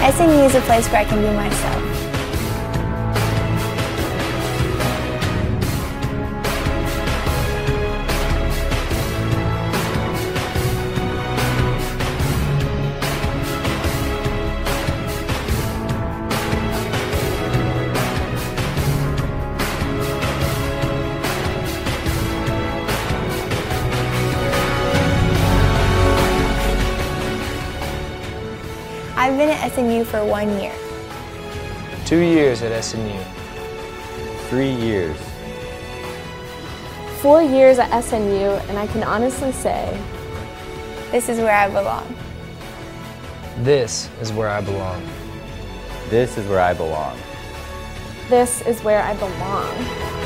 SNU is a place where I can be myself. I've been at SNU for one year. Two years at SNU. Three years. Four years at SNU, and I can honestly say, This is where I belong. This is where I belong. This is where I belong. this is where I belong.